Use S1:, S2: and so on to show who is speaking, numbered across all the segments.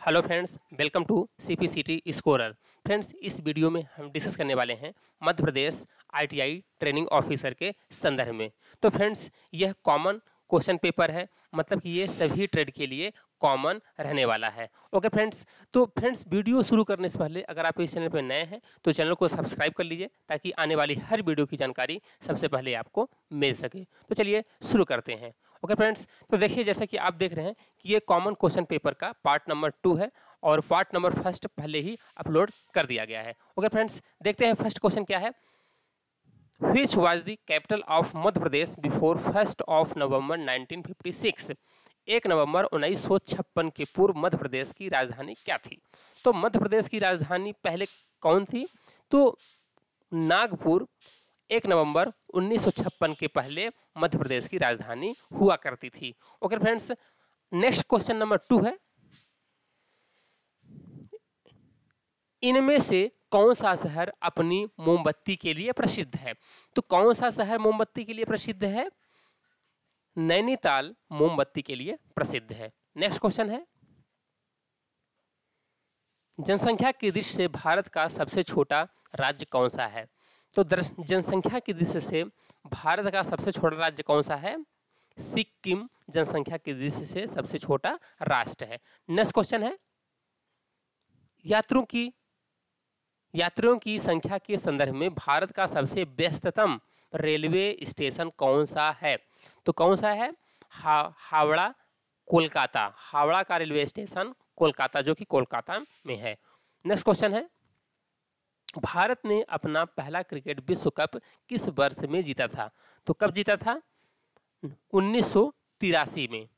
S1: Hello friends, welcome to C P C T scorer friends, इस video में हम discuss करने वाले हैं Madhya Pradesh ITI training officer के संदर्भ में। तो फ्रेंड्स, यह कॉमन क्वेश्चन पेपर है मतलब कि ये सभी ट्रेड के लिए कॉमन रहने वाला है। ओके फ्रेंड्स तो फ्रेंड्स वीडियो शुरू करने से पहले अगर आप इस चैनल पर नए हैं तो चैनल को सब्सक्राइब कर लीजिए, ताकि आने वाली हर वीडियो की जानकारी सबसे पहले आपको मिल सके। तो चलिए शुरू करते हैं। ओके फ्रेंड्स तो देखिए, जैसा कि आप देख रहे हैं कि ये कॉमन क्वेश्चन पेपर का पार्ट नंबर टू है और पार्ट नंबर फ़र्स्ट पहले ही अपलोड कर दिया गया है। ओके फ्रेंड्स देखते हैं फ़र्स्ट क्वेश्चन क्या है। Which was the capital of Madhya Pradesh before first of November 1956 एक नवंबर 1956 के पूर्व मध्य प्रदेश की राजधानी क्या थी? तो मध्य प्रदेश की राजधानी पहले कौन थी? तो नागपुर, एक नवंबर 1956 के पहले मध्य प्रदेश की राजधानी हुआ करती थी। Okay friends, next question number two है। इनमें से कौन सा शहर अपनी मोमबत्ती के लिए प्रसिद्ध है? तो कौन सा शहर मोमबत्ती के लिए प्रसिद्ध है? नैनीताल मोमबत्ती के लिए प्रसिद्ध है। नेक्स्ट क्वेश्चन है। जनसंख्या की दृष्टि से भारत का सबसे छोटा राज्य कौन सा है? तो जनसंख्या की दृष्टि से भारत का सबसे छोटा राज्य कौन सा है? सिक्किम जनसंख्या की दृष्टि से सबसे छोटा राष्ट्र है। नेक्स्ट क्वेश्चन है। यात्रियों की यात्रियों की संख्या के संदर्भ में भारत का सबसे व्यस्ततम रेलवे स्टेशन कौन सा है? तो कौन सा है? हा, हावड़ा कोलकाता। हावड़ा का रेलवे स्टेशन कोलकाता जो कि कोलकाता में है। नेक्स्ट क्वेश्चन है। भारत ने अपना पहला क्रिकेट विश्व कप किस वर्ष में जीता था? तो कब जीता था? उन्नीस सौ तिरासी में।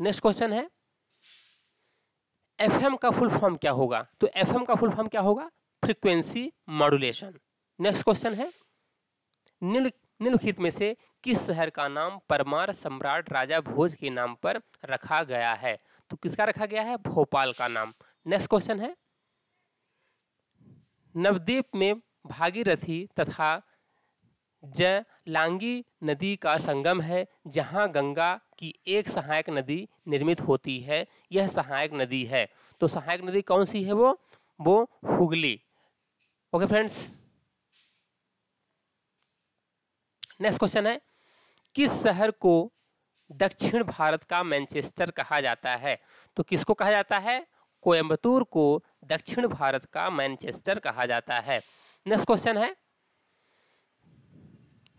S1: नेक्स्ट क्वेश्चन है। एफएम का फुल फॉर्म क्या होगा? तो एफएम का फुल फॉर्म क्या होगा? फ्रीक्वेंसी मॉड्यूलेशन नेक्स्ट क्वेश्चन है। निम्नलिखित में से किस शहर का नाम परमार सम्राट राजा भोज के नाम पर रखा गया है? तो किसका रखा गया है? भोपाल का नाम। नेक्स्ट क्वेश्चन है। नवद्वीप में भागीरथी तथा जलांगी नदी का संगम है, जहाँ गंगा की एक सहायक नदी निर्मित होती है। यह सहायक नदी है। तो सहायक नदी कौन सी है वो? वो Hooghly. Okay friends next question है, किस शहर को दक्षिण भारत का मैनचेस्टर कहा जाता है? तो किसको कहा जाता है? कोयम्बतूर को दक्षिण भारत का मैनचेस्टर कहा जाता है। नेक्स्ट क्वेश्चन है,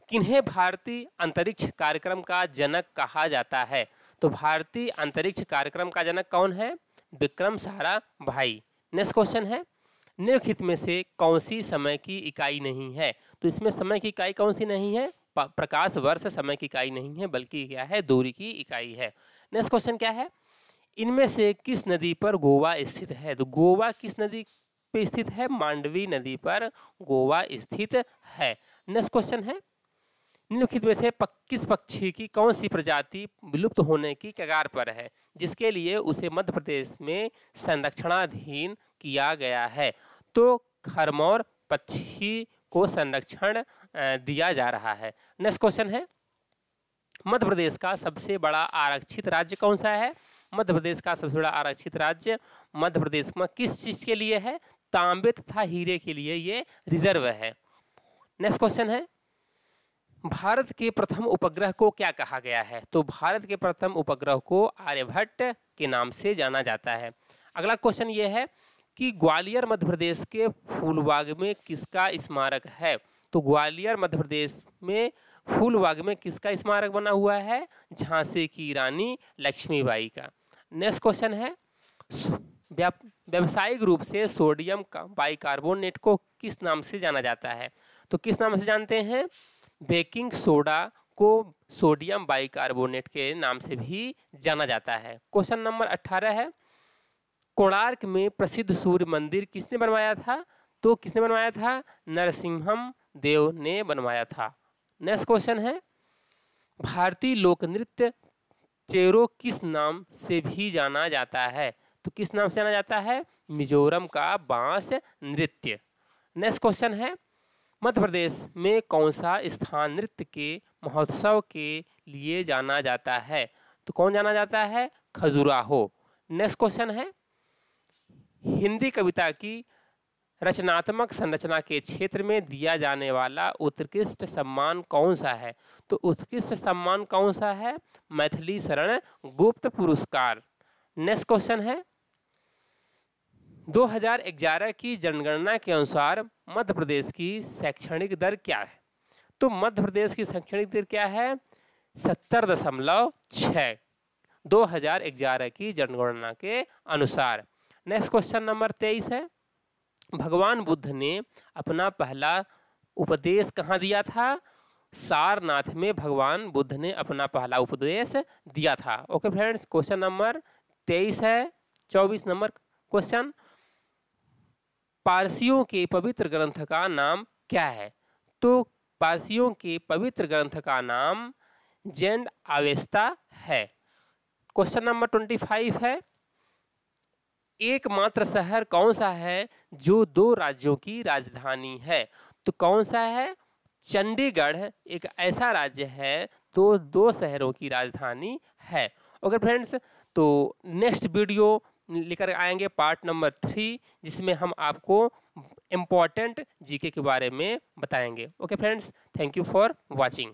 S1: किन्हें भारतीय अंतरिक्ष कार्यक्रम का जनक कहा जाता है? तो भारतीय अंतरिक्ष कार्यक्रम का जनक कौन है? विक्रम सारा भाई। नेक्स्ट क्वेश्चन है निम्नलिखित में से कौन सी समय की इकाई नहीं है? तो इसमें समय की इकाई कौन सी नहीं है? प्रकाश वर्ष समय की इकाई नहीं है बल्कि क्या है दूरी की इकाई है। नेक्स्ट क्वेश्चन क्या है? इनमें से किस नदी पर गोवा स्थित है? तो गोवा किस नदी पे स्थित है? मांडवी नदी पर गोवा स्थित है। नेक्स्ट क्वेश्चन है। निम्नलिखित में से पक, किस पक्षी की कौन सी प्रजाति विलुप्त होने की कगार पर है? जिसके लिए उसे मध्य प्रदेश में संरक्षणाधीन किया गया है। तो खरमौर पक्षी को संरक्षण दिया जा रहा है। नेक्स्ट क्वेश्चन है। मध्य प्रदेश का सबसे बड़ा आरक्षित राज्य कौन सा है? मध्य प्रदेश का सबसे बड़ा आरक्षित राज्य मध्य प्रदेश में किस चीज़ के लिए है? तांबे तथा हीरे के लिए ये रिज़र्व है। नेक्स्ट क्वेश्चन है। भारत के प्रथम उपग्रह को क्या कहा गया है? तो भारत के प्रथम उपग्रह को आर्यभट्ट के नाम से जाना जाता है। अगला क्वेश्चन ये है कि ग्वालियर मध्य प्रदेश के फूलबाग में किसका स्मारक है? तो ग्वालियर मध्य प्रदेश में फूलबाग में किसका स्मारक बना हुआ है? झांसी की रानी लक्ष्मीबाई का। नेक्स्ट क्वेश्चन है। व्यावसायिक रूप से सोडियम का, बाइकार्बोनेट को किस नाम से जाना जाता है? तो किस नाम से जानते हैं? बेकिंग सोडा को सोडियम बाइकार्बोनेट के नाम से भी जाना जाता है। क्वेश्चन नंबर अट्ठारह है। कोणार्क में प्रसिद्ध सूर्य मंदिर किसने बनवाया था? तो किसने बनवाया था? नरसिंहम देव ने बनवाया था। नेक्स्ट क्वेश्चन है, भारतीय लोक नृत्य चेरो किस नाम से भी जाना जाता है? तो किस नाम से जाना जाता है? मिजोरम का बाँस नृत्य। नेक्स्ट क्वेश्चन है, मध्य प्रदेश में कौन सा स्थान नृत्य के महोत्सव के लिए जाना जाता है? तो कौन जाना जाता है? खजुराहो। नेक्स्ट क्वेश्चन है, हिंदी कविता की रचनात्मक संरचना के क्षेत्र में दिया जाने वाला उत्कृष्ट सम्मान कौन सा है? तो उत्कृष्ट सम्मान कौन सा है? मैथिली शरण गुप्त पुरस्कार। नेक्स्ट क्वेश्चन है। 2011 की जनगणना के अनुसार मध्य प्रदेश की शैक्षणिक दर क्या है? तो मध्य प्रदेश की शैक्षणिक दर क्या है? सत्तर दशमलव छः दो हज़ार ग्यारह की जनगणना के अनुसार। नेक्स्ट क्वेश्चन नंबर तेईस है। भगवान बुद्ध ने अपना पहला उपदेश कहाँ दिया था? सारनाथ में भगवान बुद्ध ने अपना पहला उपदेश दिया था। ओके फ्रेंड्स क्वेश्चन नंबर तेईस है, चौबीस नंबर क्वेश्चन पारसियों के पवित्र ग्रंथ का नाम क्या है? तो पारसियों के पवित्र ग्रंथ का नाम जेंड आवेस्ता है। क्वेश्चन नंबर ट्वेंटी फाइव है एकमात्र शहर कौन सा है जो दो राज्यों की राजधानी है? तो कौन सा है? चंडीगढ़ एक ऐसा राज्य है तो दो शहरों की राजधानी है। ओके फ्रेंड्स तो नेक्स्ट वीडियो लेकर आएँगे पार्ट नंबर थ्री, जिसमें हम आपको इंपॉर्टेंट जीके के बारे में बताएँगे। Okay friends, thank you for watching.